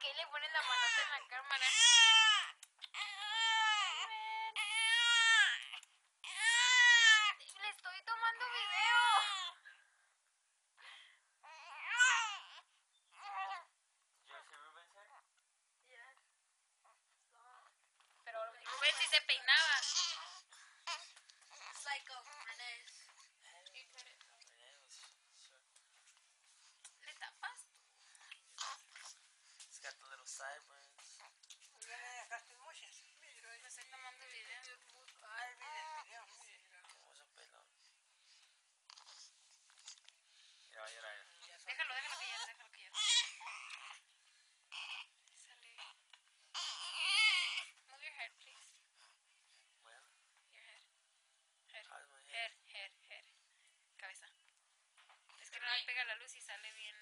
qué le pones la manota en la cámara? Le estoy tomando video. Pero sí se peinaba. llega la luz y sale bien